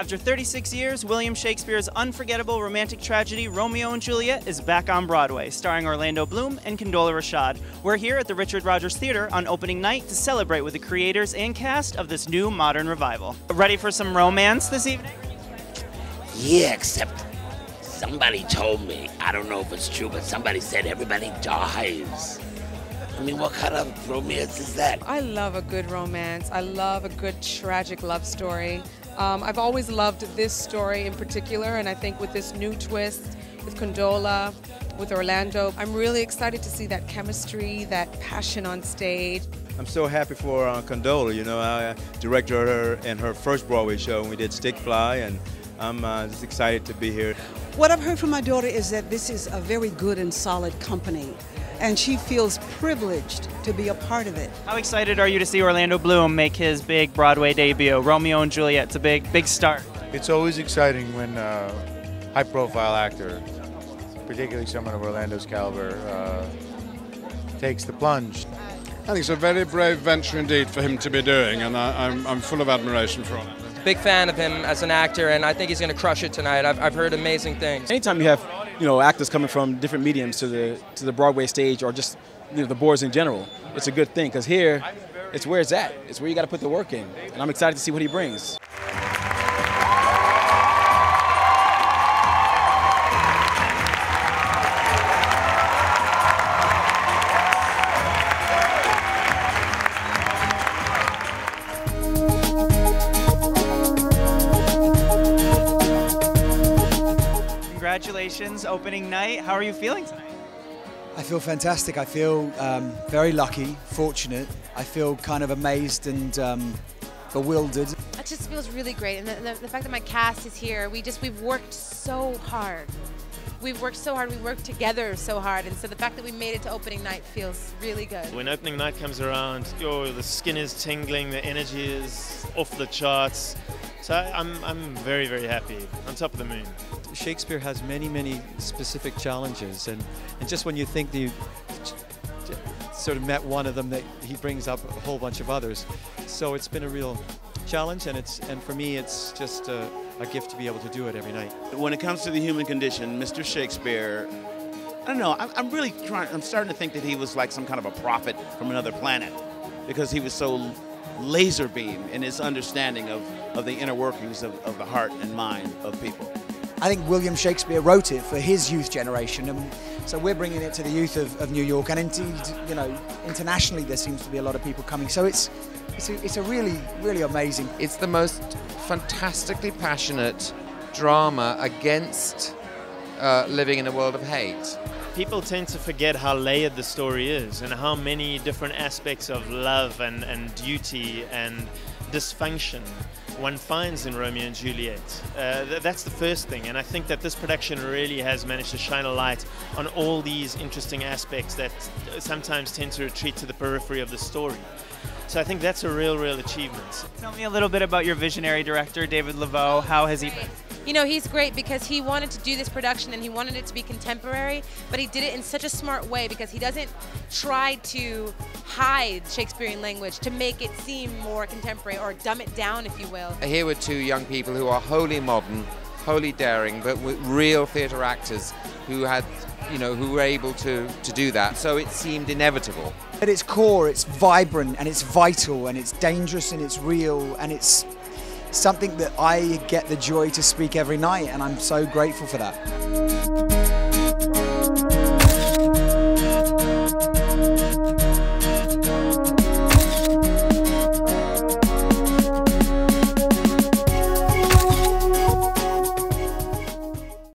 After 36 years, William Shakespeare's unforgettable romantic tragedy Romeo and Juliet is back on Broadway, starring Orlando Bloom and Condola Rashad. We're here at the Richard Rodgers Theater on opening night to celebrate with the creators and cast of this new modern revival. Ready for some romance this evening? Yeah, except somebody told me, I don't know if it's true, but somebody said everybody dies. I mean, what kind of romance is that? I love a good romance. I love a good tragic love story. Um, I've always loved this story in particular, and I think with this new twist, with Condola, with Orlando, I'm really excited to see that chemistry, that passion on stage. I'm so happy for uh, Condola. You know, I directed her in her first Broadway show, and we did Stick Fly, and I'm uh, just excited to be here. What I've heard from my daughter is that this is a very good and solid company, and she feels privileged to be a part of it. How excited are you to see Orlando Bloom make his big Broadway debut? Romeo and Juliet, it's a big, big start. It's always exciting when a high-profile actor, particularly someone of Orlando's caliber, uh, takes the plunge. I think it's a very brave venture indeed for him to be doing, and I, I'm, I'm full of admiration for him. Big fan of him as an actor, and I think he's going to crush it tonight. I've, I've heard amazing things. Anytime you have, you know, actors coming from different mediums to the to the Broadway stage or just you know, the boards in general, it's a good thing because here, it's where it's at. It's where you got to put the work in, and I'm excited to see what he brings. Congratulations, opening night. How are you feeling tonight? I feel fantastic. I feel um, very lucky, fortunate. I feel kind of amazed and um, bewildered. It just feels really great, and the, the, the, fact that my cast is here, we just we've worked so hard. We've worked so hard. We worked together so hard, and so the fact that we made it to opening night feels really good. When opening night comes around, oh, the skin is tingling, the energy is off the charts. So I'm, I'm very, very happy, on top of the moon. Shakespeare has many, many specific challenges, and, and just when you think you sort of met one of them, that he brings up a whole bunch of others. So it's been a real challenge, and it's and for me, it's just a, a gift to be able to do it every night. When it comes to the human condition, Mr. Shakespeare, I don't know. I'm, really trying. I'm starting to think that he was like some kind of a prophet from another planet, because he was so laser beam in his understanding of, of the inner workings of, of the heart and mind of people. I think William Shakespeare wrote it for his youth generation, and so we're bringing it to the youth of, of New York, and indeed, you know, internationally there seems to be a lot of people coming. So it's it's a, it's a really really amazing. It's the most fantastically passionate drama against uh, living in a world of hate. People tend to forget how layered the story is and how many different aspects of love and, and duty and dysfunction one finds in Romeo and Juliet. Uh, th that's the first thing, and I think that this production really has managed to shine a light on all these interesting aspects that sometimes tend to retreat to the periphery of the story. So I think that's a real, real achievement. Tell me a little bit about your visionary director, David Leveaux. How has he? You know, he's great because he wanted to do this production and he wanted it to be contemporary, but he did it in such a smart way because he doesn't try to hide Shakespearean language to make it seem more contemporary or dumb it down, if you will. Uh, here were two young people who are wholly modern, wholly daring, but with real theatre actors who had you know, who were able to, to do that. So it seemed inevitable. At its core, it's vibrant and it's vital and it's dangerous and it's real and it's something that I get the joy to speak every night, and I'm so grateful for that.